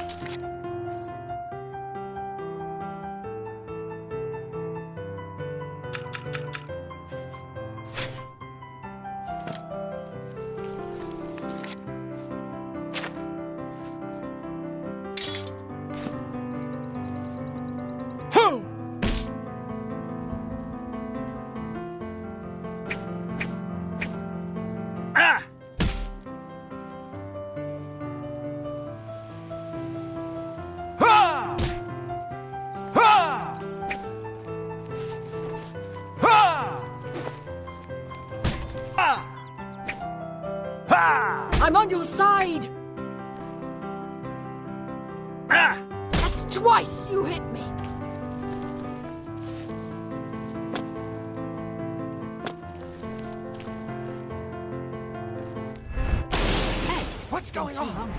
Your side! That's twice you hit me! Hey, What's going on?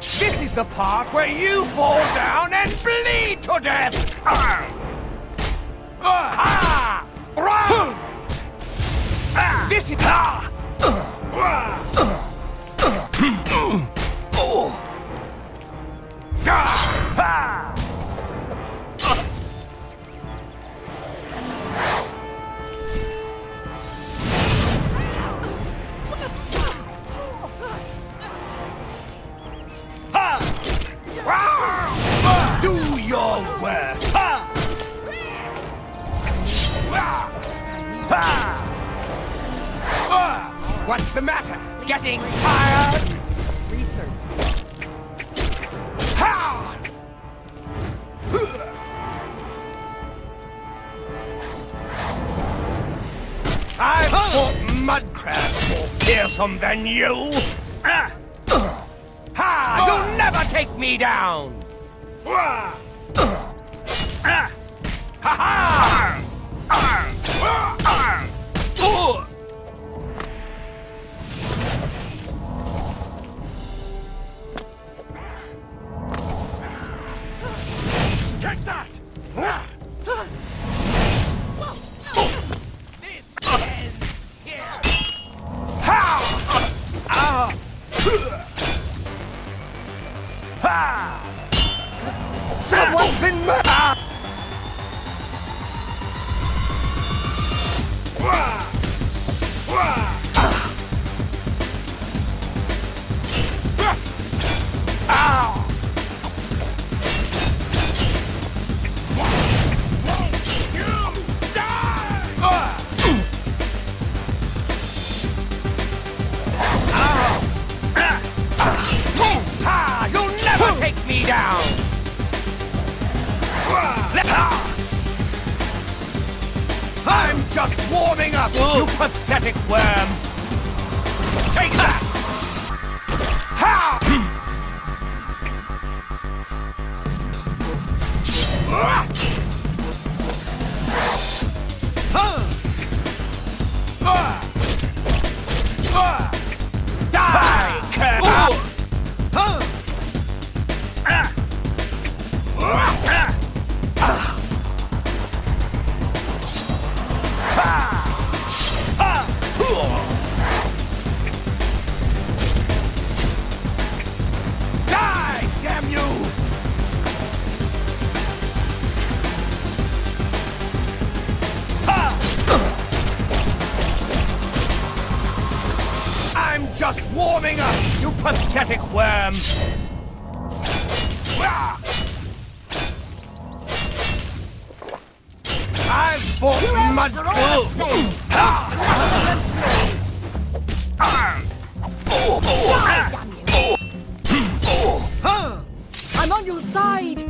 This is the part where you fall down and bleed to death! Ah! Ah! Ah! Ah! This is... Ah! Ah! What's the matter? Getting tired? Research. Ha! I've fought mud crabs more fearsome than you! Ah! Ha! You'll never take me down! Take that! Ah! This ends here! Ah! Ha! Someone's been murdered! Up, you pathetic worm! Warming up, you pathetic worm! I've fought mud... are all the same. Die, damn you! Hmm. I'm on your side!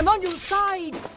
I'm on your side!